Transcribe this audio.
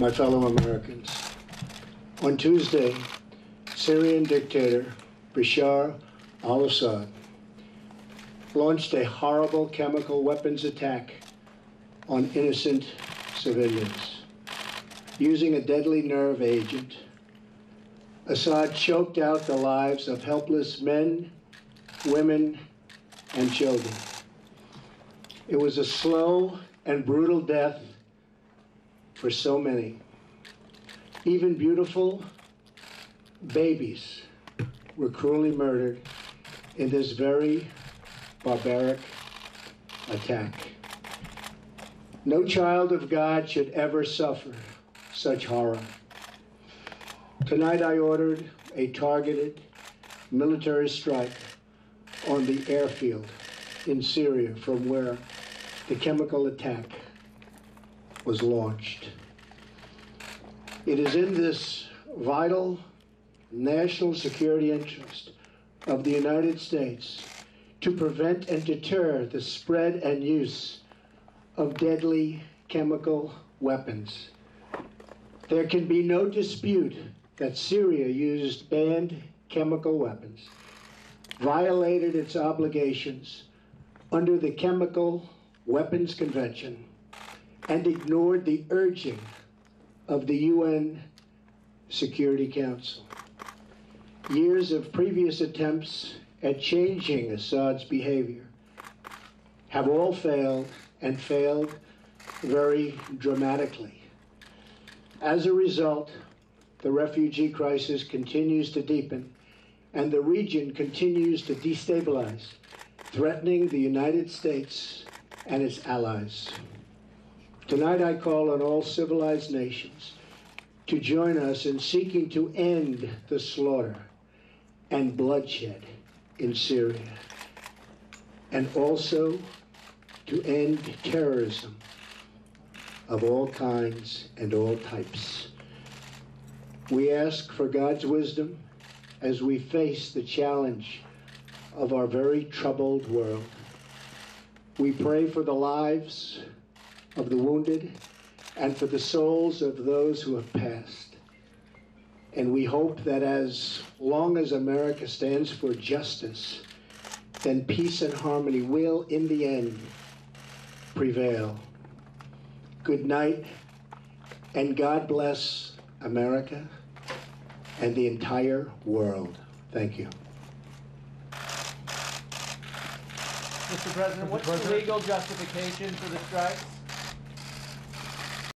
my fellow Americans. On Tuesday, Syrian dictator Bashar al Assad launched a horrible chemical weapons attack on innocent civilians. Using a deadly nerve agent, Assad choked out the lives of helpless men, women, and children. It was a slow and brutal death for so many. Even beautiful babies were cruelly murdered in this very barbaric attack. No child of God should ever suffer such horror. Tonight I ordered a targeted military strike on the airfield in Syria from where the chemical attack was launched. It is in this vital national security interest of the United States to prevent and deter the spread and use of deadly chemical weapons. There can be no dispute that Syria used banned chemical weapons, violated its obligations under the Chemical Weapons Convention, and ignored the urging of the UN Security Council. Years of previous attempts at changing Assad's behavior have all failed and failed very dramatically. As a result, the refugee crisis continues to deepen and the region continues to destabilize, threatening the United States and its allies. Tonight I call on all civilized nations to join us in seeking to end the slaughter and bloodshed in Syria, and also to end terrorism of all kinds and all types. We ask for God's wisdom as we face the challenge of our very troubled world. We pray for the lives of the wounded and for the souls of those who have passed. And we hope that as long as America stands for justice, then peace and harmony will, in the end, prevail. Good night, and God bless America and the entire world. Thank you. Mr. President, what's the legal justification for the strike?